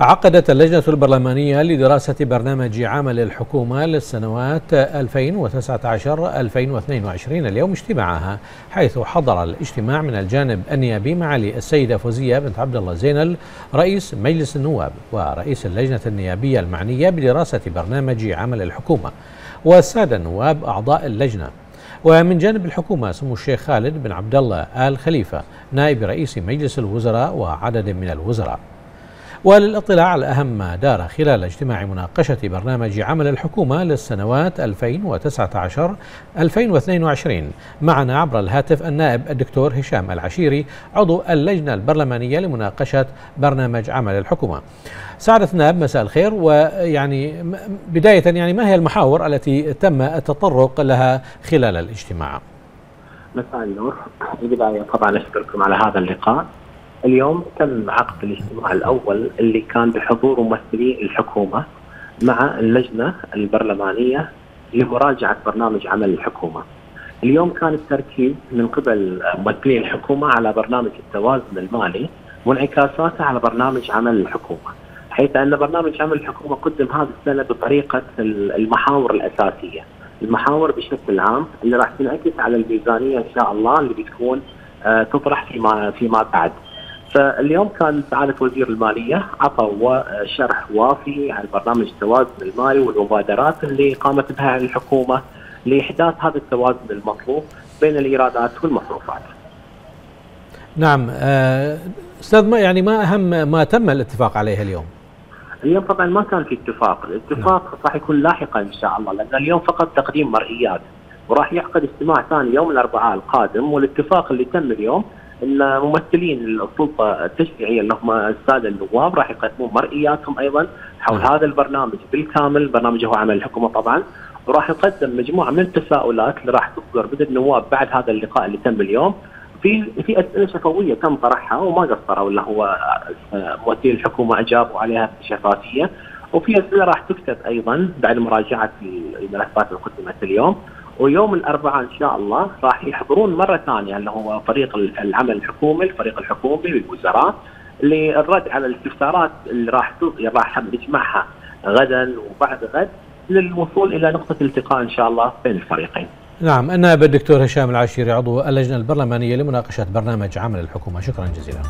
عقدت اللجنة البرلمانية لدراسة برنامج عمل الحكومة للسنوات 2019-2022 اليوم اجتماعها حيث حضر الاجتماع من الجانب النيابي معالي السيدة فوزية بنت عبد الله زينل رئيس مجلس النواب ورئيس اللجنة النيابية المعنية بدراسة برنامج عمل الحكومة والسادة النواب أعضاء اللجنة. ومن جانب الحكومة سمو الشيخ خالد بن عبد الله آل خليفة نائب رئيس مجلس الوزراء وعدد من الوزراء. وللاطلاع على أهم ما دار خلال اجتماع مناقشة برنامج عمل الحكومة للسنوات 2019-2022 معنا عبر الهاتف النائب الدكتور هشام العشيري عضو اللجنة البرلمانية لمناقشة برنامج عمل الحكومة. سعادة النائب مساء الخير. ويعني بداية يعني ما هي المحاور التي تم التطرق لها خلال الاجتماع؟ مساء النور. في البداية طبعا أشكركم على هذا اللقاء. اليوم تم عقد الاجتماع الأول اللي كان بحضور ممثلي الحكومة مع اللجنة البرلمانية لمراجعة برنامج عمل الحكومة. اليوم كان التركيز من قبل ممثلي الحكومة على برنامج التوازن المالي وانعكاساته على برنامج عمل الحكومة. حيث أن برنامج عمل الحكومة قدم هذه السنة بطريقة المحاور الأساسية. المحاور بشكل عام اللي راح تنعكس على الميزانية إن شاء الله اللي بتكون آه، تطرح فيما فيما بعد. فاليوم كان سعاده وزير المالية عطى شرح وافي عن برنامج التوازن المالي والمبادرات اللي قامت بها الحكومة لإحداث هذا التوازن المطلوب بين الإيرادات والمصروفات. نعم آه، أستاذ ما يعني ما أهم ما تم الاتفاق عليه اليوم؟ اليوم طبعا ما كان في اتفاق، الاتفاق نعم. راح يكون لاحقا إن شاء الله لأن اليوم فقط تقديم مرئيات وراح يعقد اجتماع ثاني يوم الأربعاء القادم والاتفاق اللي تم اليوم ان ممثلين السلطه التشريعية اللي هم الساده النواب راح يقدمون مرئياتهم أيضا حول هذا البرنامج بالكامل. برنامج هو عمل الحكومة طبعا. وراح يقدم مجموعة من التساؤلات اللي راح تصدر من النواب بعد هذا اللقاء اللي تم اليوم. في في أسئلة شفوية تم طرحها وما قصروا اللي هو ممثلي الحكومة اجابوا عليها بشفافية. وفي أسئلة راح تكتب أيضا بعد مراجعة الملفات اللي قدمت اليوم. ويوم الأربعاء إن شاء الله راح يحضرون مرة ثانية اللي هو فريق العمل الحكومي الفريق الحكومي والوزارات للرد على الاستفسارات اللي راح راح نجمعها غدا وبعد غد للوصول إلى نقطة التقاء إن شاء الله بين الفريقين. نعم النائب الدكتور هشام العشيري عضو اللجنة البرلمانية لمناقشة برنامج عمل الحكومة شكرا جزيلا.